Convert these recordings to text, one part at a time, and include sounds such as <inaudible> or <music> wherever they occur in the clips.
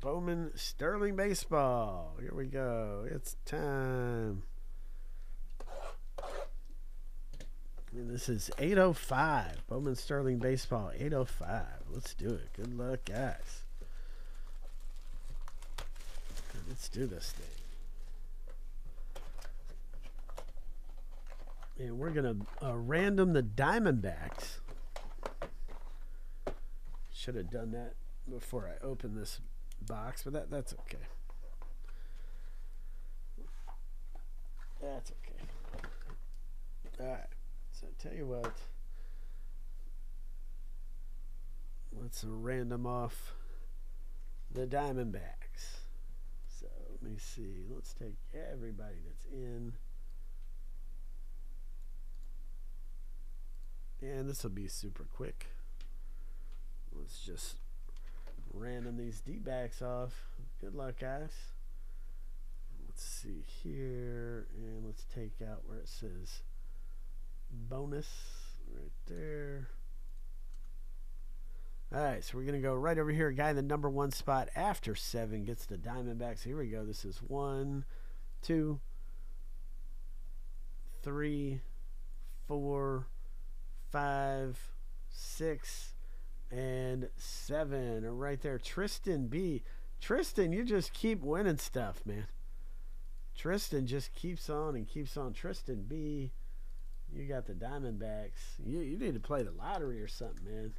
Bowman Sterling Baseball. Here we go. It's time. And this is 805. Bowman Sterling Baseball 805. Let's do it. Good luck, guys. Let's do this thing. And we're going to uh, random the Diamondbacks. Should have done that before I open this box, but that that's okay. That's okay. All right. So tell you what. Let's random off the Diamondbacks. So let me see. Let's take everybody that's in. And this will be super quick. Let's just random these D-backs off. Good luck, guys. Let's see here. And let's take out where it says bonus right there. All right, so we're going to go right over here. Guy in the number one spot after seven gets the Diamondbacks. Here we go. This is one, two, three, four, five, six, and seven are right there. Tristan B. Tristan, you just keep winning stuff, man. Tristan just keeps on and keeps on. Tristan B. You got the Diamondbacks. You you need to play the lottery or something, man.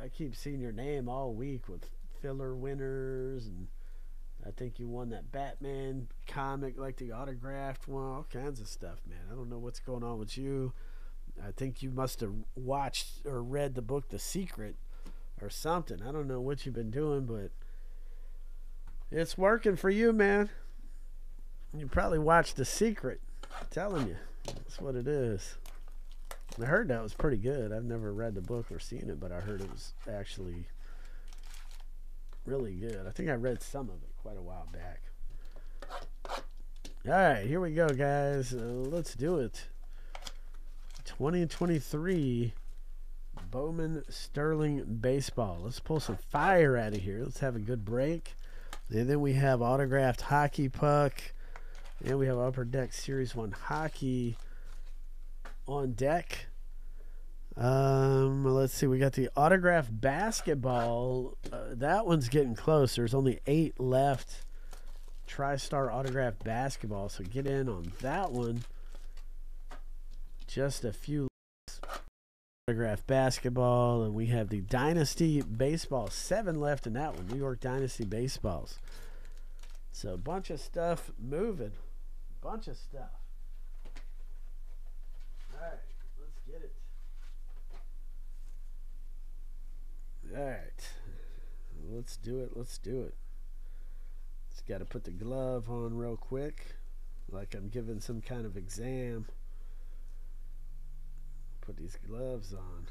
I keep seeing your name all week with filler winners and I think you won that Batman comic, like the autographed one, all kinds of stuff, man. I don't know what's going on with you. I think you must have watched or read the book The Secret or something. I don't know what you've been doing, but it's working for you, man. You probably watched The Secret. I'm telling you, that's what it is. I heard that was pretty good. I've never read the book or seen it, but I heard it was actually really good. I think I read some of it quite a while back. All right, here we go, guys. Uh, let's do it. 2023 Bowman Sterling Baseball. Let's pull some fire out of here. Let's have a good break. And then we have autographed hockey puck. And we have Upper Deck Series 1 hockey on deck. Um, let's see. We got the autographed basketball. Uh, that one's getting close. There's only eight left. TriStar autographed basketball. So get in on that one. Just a few autograph basketball, and we have the Dynasty baseball. Seven left in that one. New York Dynasty baseballs. So a bunch of stuff moving. Bunch of stuff. All right, let's get it. All right, let's do it. Let's do it. Just got to put the glove on real quick, like I'm giving some kind of exam. Put these gloves on.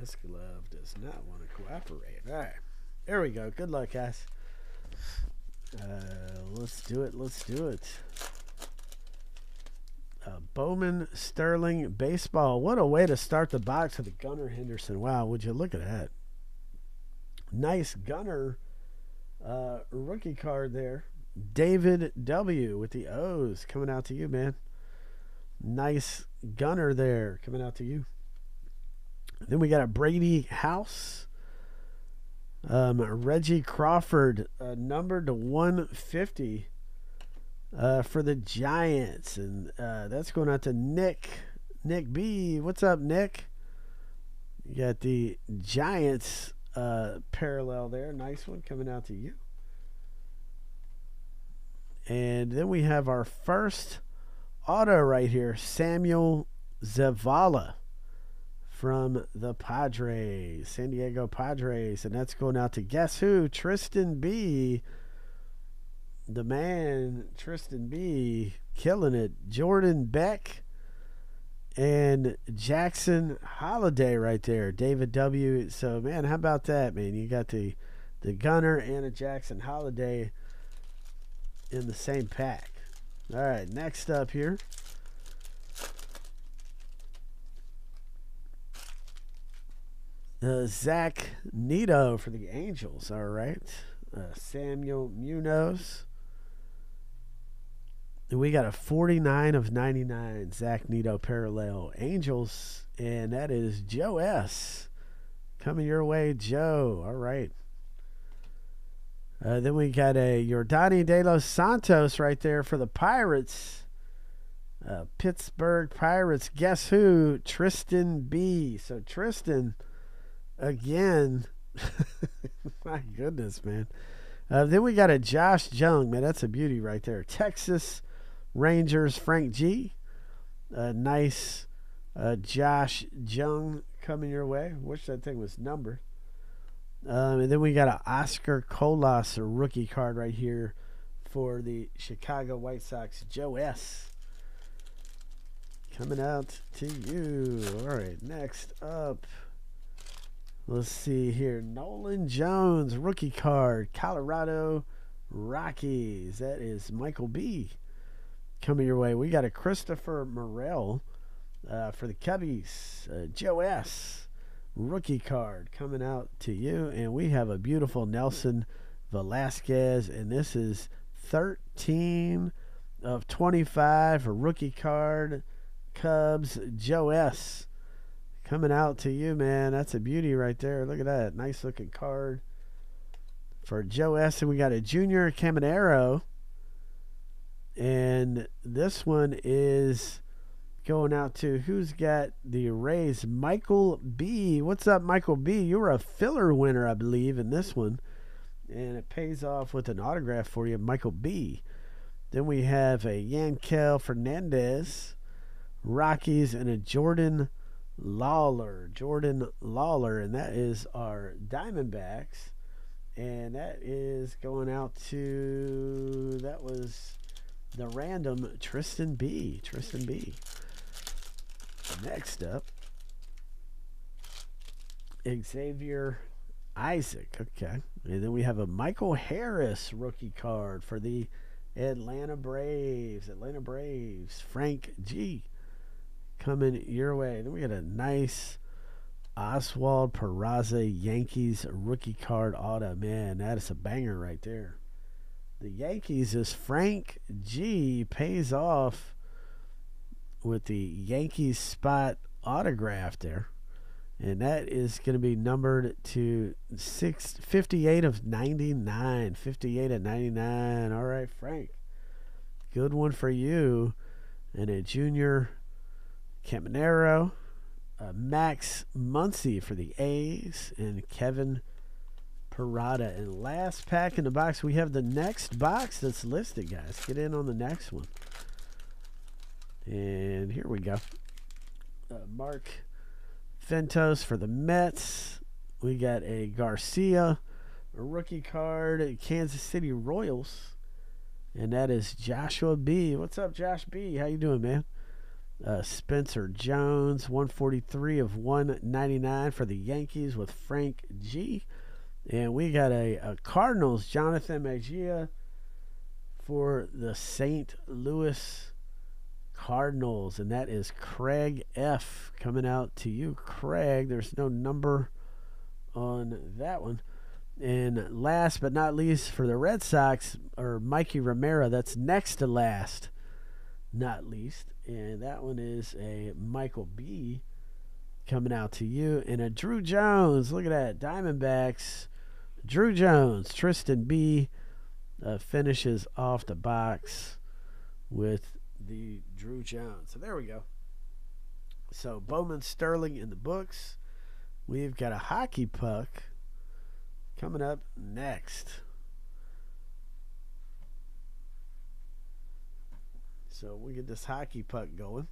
This glove does not want to cooperate. All right. There we go. Good luck, guys. Uh, let's do it. Let's do it. Bowman Sterling baseball. What a way to start the box with the Gunnar Henderson. Wow, would you look at that? Nice Gunnar uh, rookie card there. David W. with the O's coming out to you, man. Nice Gunnar there coming out to you. Then we got a Brady House. Um, Reggie Crawford, uh, numbered to 150 uh, for the Giants. And uh, that's going out to Nick. Nick B. What's up, Nick? You got the Giants uh, parallel there. Nice one coming out to you. And then we have our first auto right here Samuel Zavala from the Padres, San Diego Padres. And that's going out to guess who? Tristan B. The man, Tristan B. Killing it. Jordan Beck and Jackson Holliday right there. David W. So, man, how about that, man? You got the, the Gunnar and a Jackson Holliday in the same pack. All right, next up here. Uh, Zach Neto for the Angels. All right. Uh, Samuel Munoz. We got a 49 of 99 Zach Neto parallel Angels. And that is Joe S. Coming your way, Joe. All right. Uh, then we got a Yordan De Los Santos right there for the Pirates. Uh, Pittsburgh Pirates. Guess who? Tristan B. So Tristan, again. <laughs> my goodness, man. Uh, then we got a Josh Jung. Man, that's a beauty right there. Texas Rangers Frank G. A nice uh, Josh Jung coming your way. Wish that thing was numbered. Um, and then we got an Oscar Colas rookie card right here for the Chicago White Sox. Joe S. Coming out to you. All right, next up. Let's see here. Nolan Jones, rookie card. Colorado Rockies. That is Michael B. Coming your way. We got a Christopher Morel uh, for the Cubbies. Uh, Joe S. Rookie card coming out to you. And we have a beautiful Nelson Velazquez. And this is 13 of 25 for rookie card. Cubs. Joe S coming out to you, man. That's a beauty right there. Look at that. Nice looking card. For Joe S. And we got a Junior Caminero. And this one is going out to who's got the Rays? Michael B. What's up, Michael B? You were a filler winner, I believe, in this one. And it pays off with an autograph for you, Michael B. Then we have a Yanquiel Fernandez, Rockies, and a Jordan Lawlar. Jordan Lawlar, and that is our Diamondbacks. And that is going out to, that was the random Tristan B. Tristan B. Next up, Xavier Isaac. Okay. And then we have a Michael Harris rookie card for the Atlanta Braves. Atlanta Braves. Frank G. Coming your way. Then we got a nice Oswald Peraza Yankees rookie card auto. Man, that is a banger right there. The Yankees is Frank G pays off with the Yankees spot autograph there. And that is going to be numbered to six, 58 of 99. 58 of 99. All right, Frank. Good one for you. And a Junior Caminero. Uh, Max Muncy for the A's. And Kevin Parada. And last pack in the box, we have the next box that's listed, guys. Get in on the next one. And here we go. Uh, Mark Vientos for the Mets. We got a Garcia, a rookie card, at Kansas City Royals. And that is Joshua B. What's up, Josh B? How you doing, man? Uh, Spencer Jones, 143 of 199 for the Yankees with Frank G. And we got a, a Cardinals, Jonathan Mejia for the St. Louis Cardinals. And that is Craig F. coming out to you, Craig. There's no number on that one. And last but not least for the Red Sox, or Mikey Romero, that's next to last, not least. And that one is a Michael B coming out to you. And a Drew Jones. Look at that. Diamondbacks Drew Jones, Tristan B uh, finishes off the box with the Drew Jones. So there we go. So Bowman Sterling in the books. We've got a hockey puck coming up next. So we get this hockey puck going.